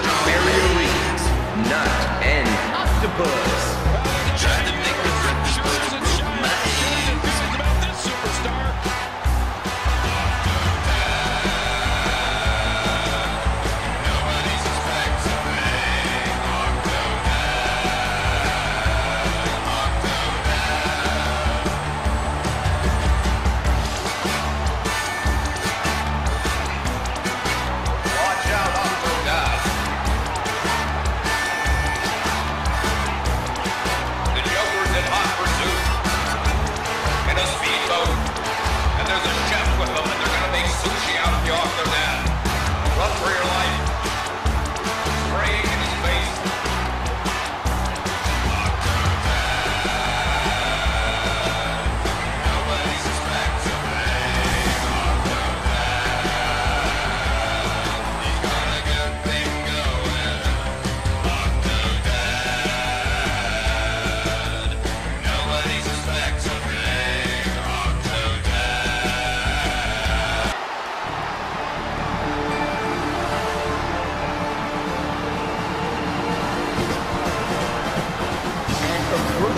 Great barrier nut and octopus.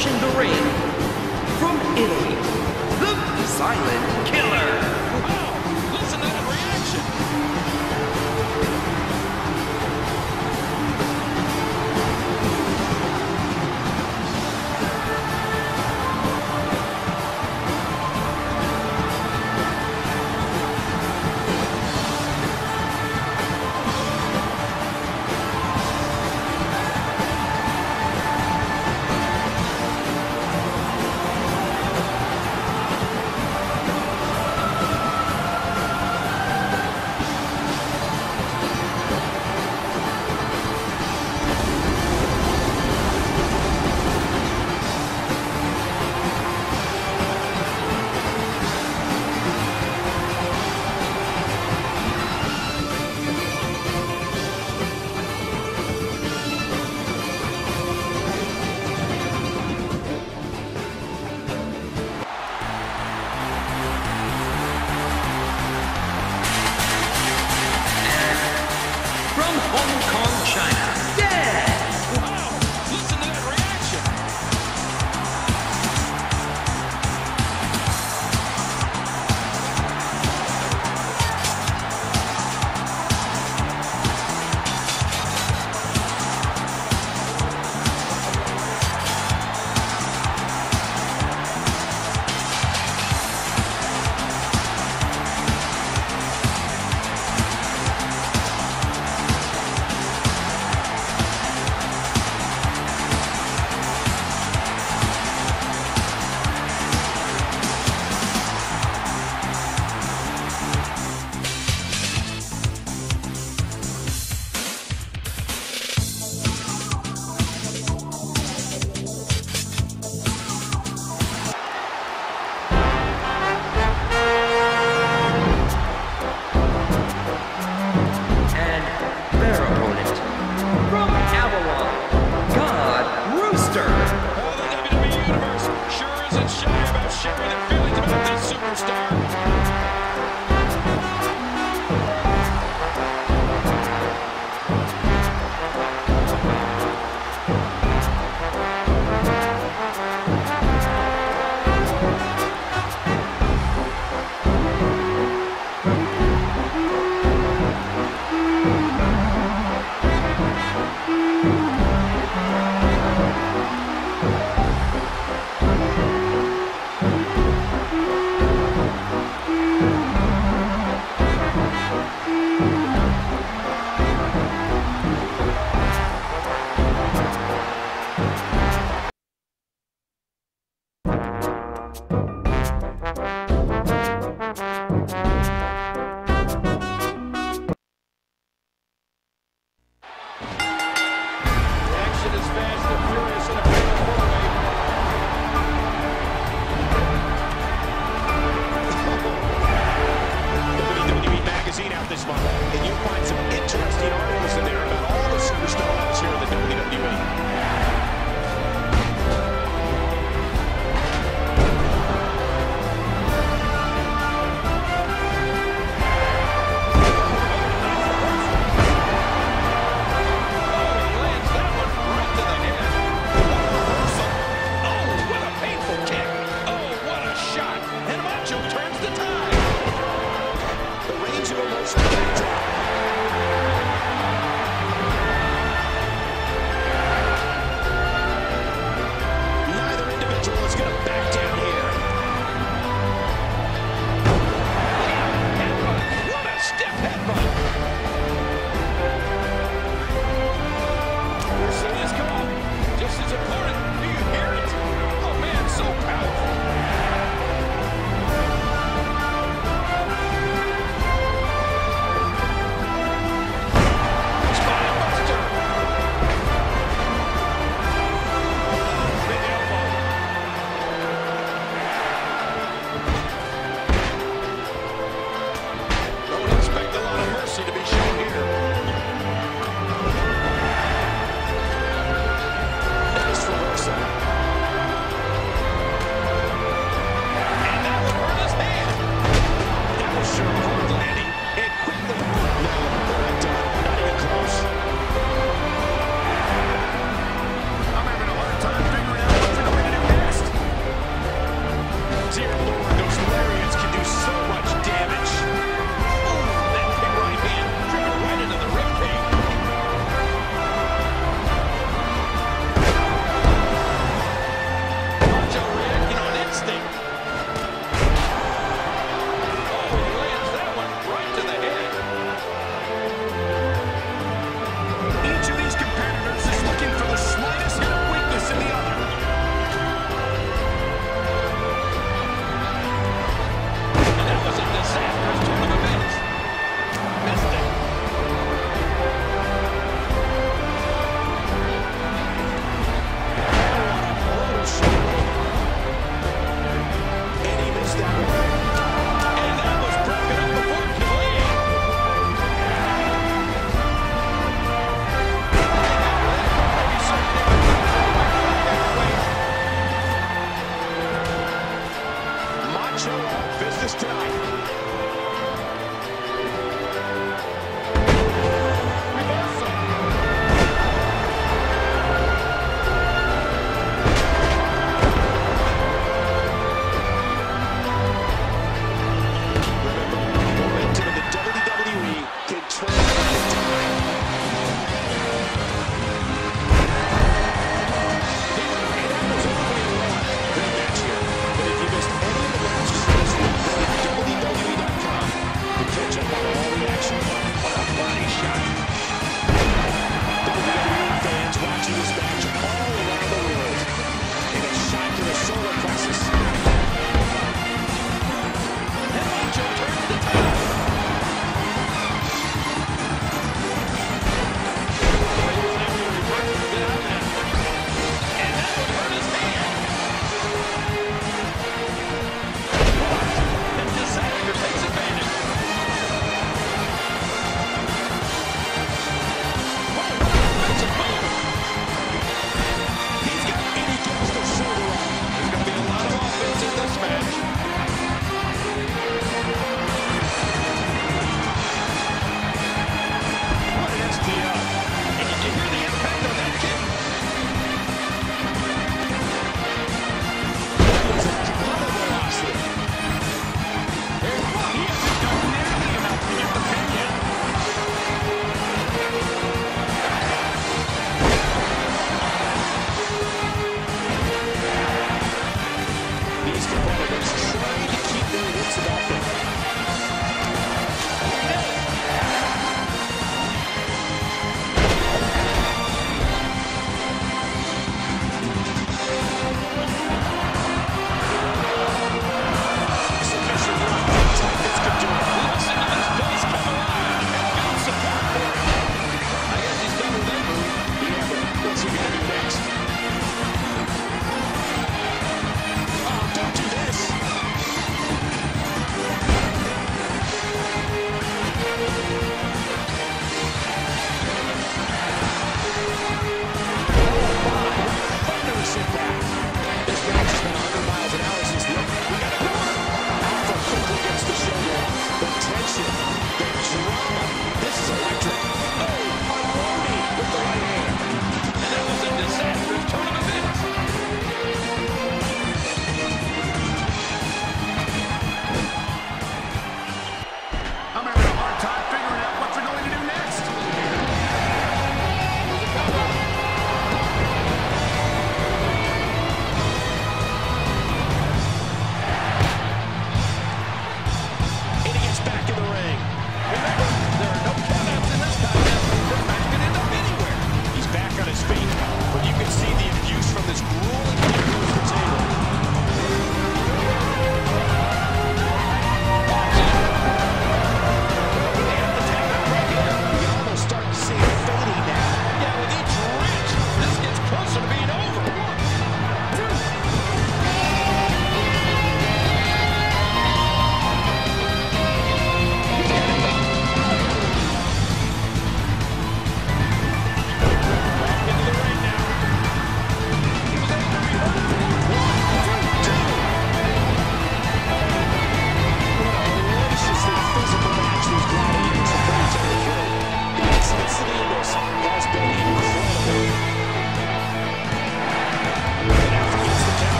Watching the rain from Italy, the silent killer.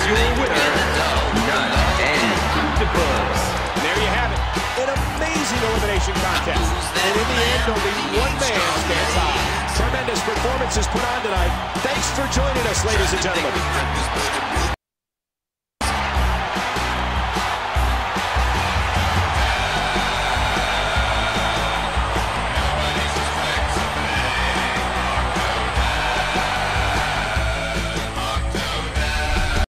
is your winner, None and the And There you have it. An amazing elimination contest. And in the end, only one man stands high. Tremendous performances put on tonight. Thanks for joining us, ladies and gentlemen.